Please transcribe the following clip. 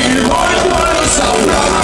She wanted to find